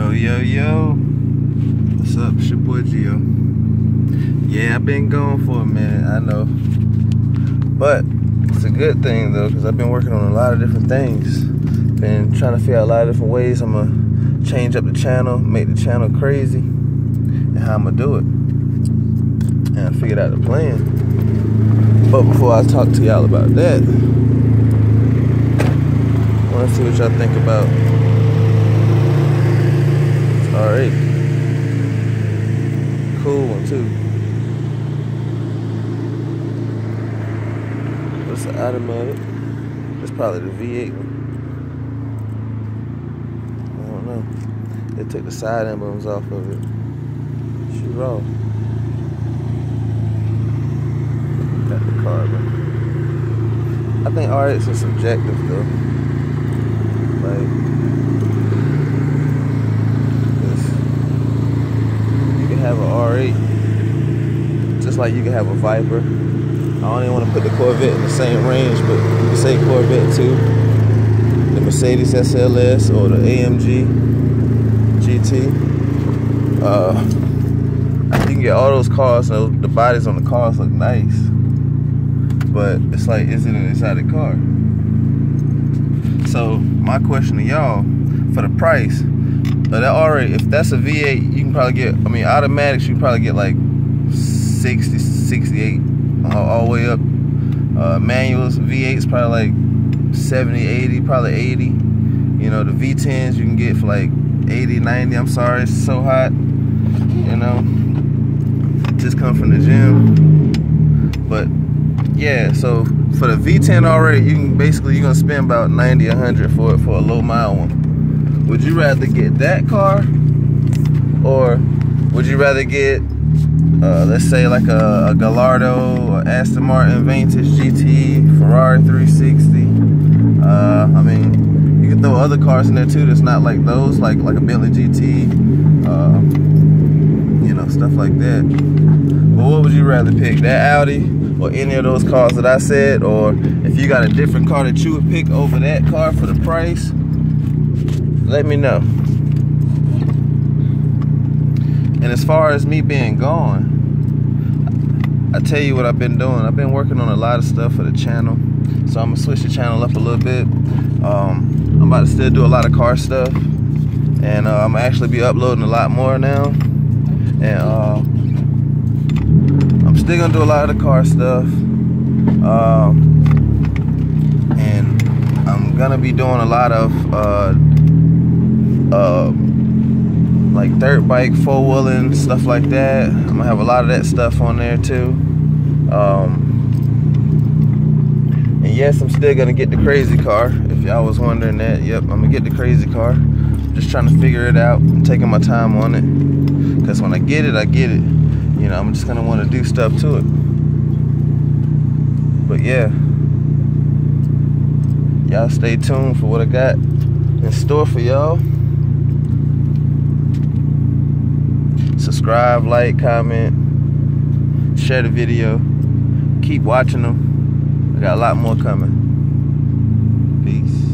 Yo, yo, yo. What's up? It's your boy Gio. Yeah, I've been gone for a minute, I know. But it's a good thing though, because I've been working on a lot of different things. Been trying to figure out a lot of different ways I'm gonna change up the channel, make the channel crazy, and how I'm gonna do it. And I figured out the plan. But before I talk to y'all about that, I wanna see what y'all think about Alright. Cool one too. What's the item of it? It's probably the V8 one. I don't know. They took the side emblems off of it. She raw. Got the carbon. I think R8 is subjective though. Like have an R8, just like you can have a Viper. I don't even want to put the Corvette in the same range, but you can say Corvette too. The Mercedes SLS or the AMG GT. Uh, you can get all those cars, so the bodies on the cars look nice. But it's like, is it an exotic car? So my question to y'all, for the price, that already, if that's a V8, you can probably get, I mean, automatics, you can probably get like 60, 68, all, the way up. Uh, manuals, V8's probably like 70, 80, probably 80. You know, the V10s you can get for like 80, 90. I'm sorry, it's so hot. You know, just come from the gym. But yeah, so for the V10 already, you can basically, you're gonna spend about 90, 100 for it for a low mile one. Would you rather get that car or would you rather get uh, let's say like a, a Gallardo or Aston Martin Vantage GT, Ferrari 360. Uh, I mean, you can throw other cars in there too that's not like those, like like a Bentley GT, uh, you know, stuff like that. But what would you rather pick, that Audi or any of those cars that I said? Or if you got a different car that you would pick over that car for the price, let me know. And as far as me being gone, I tell you what I've been doing. I've been working on a lot of stuff for the channel. So I'm gonna switch the channel up a little bit. Um, I'm about to still do a lot of car stuff. And uh, I'm actually be uploading a lot more now. And uh, I'm still gonna do a lot of the car stuff. Um, and I'm gonna be doing a lot of uh, uh, like dirt bike, four wheeling, stuff like that. I'm gonna have a lot of that stuff on there too. Um, and yes, I'm still gonna get the crazy car. If y'all was wondering that, yep, I'm gonna get the crazy car. Just trying to figure it out. I'm taking my time on it. Cause when I get it, I get it. You know, I'm just gonna wanna do stuff to it. But yeah. Y'all stay tuned for what I got in store for y'all. subscribe, like, comment, share the video. Keep watching them. I got a lot more coming. Peace.